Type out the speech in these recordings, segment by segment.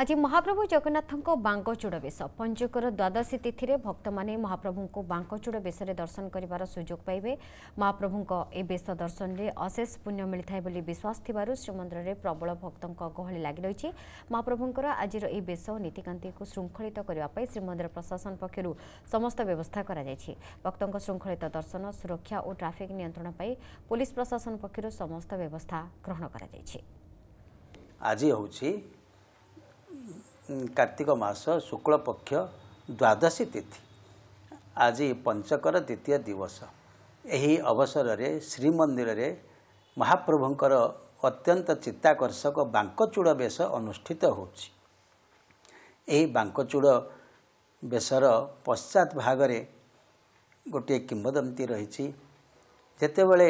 ଆଜି ମହାପ୍ରଭୁ ଜଗନ୍ନାଥଙ୍କ ବାଙ୍କଚୂଡ଼ ବେଶ। ପଞ୍ଚୁକର ଦ୍ୱାଦଶୀ ତିଥିରେ ଭକ୍ତମାନେ ମହାପ୍ରଭୁଙ୍କୁ ବାଙ୍କଚୂଡ଼ ବେଶରେ ଦର୍ଶନ କରିବାର ସୁଯୋଗ ପାଇବେ। ମହାପ୍ରଭୁଙ୍କ ଏ ବେଶ ଦର୍ଶନରେ ଅଶେଷ ପୁଣ୍ୟ ମିଳିଥାଏ ବୋଲି ବିଶ୍ୱାସ ଥିବାରୁ ଶ୍ରୀମନ୍ଦିରରେ ପ୍ରବଳ ଭକ୍ତଙ୍କ ଗହଳି ଲାଗି ରହିଛି। ମହାପ୍ରଭୁଙ୍କର ଆଜିର ଏହି ବେଶ ନୀତିକାନ୍ତିକୁ ଶୃଙ୍ଖଳିତ କରିବା ପାଇଁ ଶ୍ରୀମନ୍ଦିର ପ୍ରଶାସନ ପକ୍ଷରୁ ସମସ୍ତ ବ୍ୟବସ୍ଥା କରାଯାଇଛି। ଭକ୍ତଙ୍କ ଶୃଙ୍ଖଳିତ ଦର୍ଶନ ସୁରକ୍ଷା ଓ ଟ୍ରାଫିକ୍ ନିୟନ୍ତ୍ରଣ ପାଇଁ ପୋଲିସ ପ୍ରଶାସନ ପକ୍ଷରୁ ସମସ୍ତ ବ୍ୟବସ୍ଥା ଗ୍ରହଣ କରାଯାଇଛି। ଆଜି ହେଉଛି କାର୍ତ୍ତିକ ମାସ ଶୁକ୍ଳପକ୍ଷ ଦ୍ୱାଦଶୀ ତିଥି ଆଜି ପଞ୍ଚକର ଦ୍ୱିତୀୟ ଦିବସ। ଏହି ଅବସରରେ ଶ୍ରୀମନ୍ଦିରରେ ମହାପ୍ରଭୁଙ୍କର ଅତ୍ୟନ୍ତ ଚିତ୍ତାକର୍ଷକ ବାଙ୍କଚୂଡ଼ ବେଶ ଅନୁଷ୍ଠିତ ହେଉଛି। ଏହି ବାଙ୍କଚୂଡ଼ ବେଶର ପଶ୍ଚାତ ଭାଗରେ ଗୋଟିଏ କିମ୍ବଦନ୍ତୀ ରହିଛି। ଯେତେବେଳେ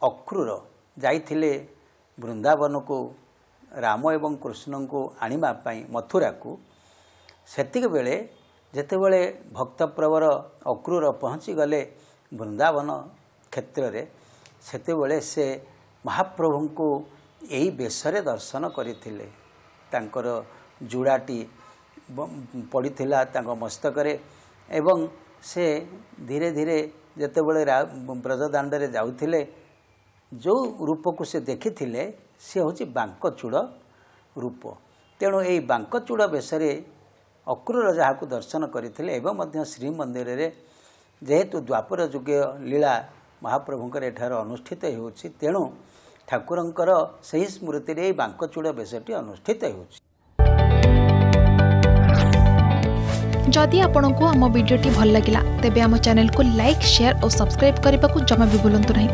ଅକ୍ରୁର ଯାଇଥିଲେ ବୃନ୍ଦାବନକୁ ରାମ ଏବଂ କୃଷ୍ଣଙ୍କୁ ଆଣିବା ପାଇଁ ମଥୁରାକୁ ସେତିକିବେଳେ ଯେତେବେଳେ ଭକ୍ତପ୍ରବର ଅକ୍ରୁର ପହଞ୍ଚିଗଲେ ବୃନ୍ଦାବନ କ୍ଷେତ୍ରରେ ସେତେବେଳେ ସେ ମହାପ୍ରଭୁଙ୍କୁ ଏହି ବେଶରେ ଦର୍ଶନ କରିଥିଲେ। ତାଙ୍କର ଜୁଡ଼ାଟି ପଡ଼ିଥିଲା ତାଙ୍କ ମସ୍ତକରେ ଏବଂ ସେ ଧୀରେ ଧୀରେ ଯେତେବେଳେ ବ୍ରଜଦାଣ୍ଡରେ ଯାଉଥିଲେ ଯେଉଁ ରୂପକୁ ସେ ଦେଖିଥିଲେ ସେ ହେଉଛି ବାଙ୍କଚୂଡ଼ ରୂପ। ତେଣୁ ଏହି ବାଙ୍କଚୂଡ଼ ବେଶରେ ଅକ୍ରୁର ଯାହାକୁ ଦର୍ଶନ କରିଥିଲେ ଏବଂ ମଧ୍ୟ ଶ୍ରୀମନ୍ଦିରରେ ଯେହେତୁ ଦ୍ୱାପର ଯୁଗୀୟ ଲୀଳା ମହାପ୍ରଭୁଙ୍କର ଏଠାରେ ଅନୁଷ୍ଠିତ ହେଉଛି ତେଣୁ ଠାକୁରଙ୍କର ସେହି ସ୍ମୃତିରେ ଏହି ବାଙ୍କଚୂଡ଼ ବେଶଟି ଅନୁଷ୍ଠିତ ହେଉଛି। ଯଦି ଆପଣଙ୍କୁ ଆମ ଭିଡ଼ିଓଟି ଭଲ ଲାଗିଲା ତେବେ ଆମ ଚ୍ୟାନେଲକୁ ଲାଇକ୍ ସେୟାର ଓ ସବସ୍କ୍ରାଇବ୍ କରିବାକୁ ଜମା ବି ଭୁଲନ୍ତୁ ନାହିଁ।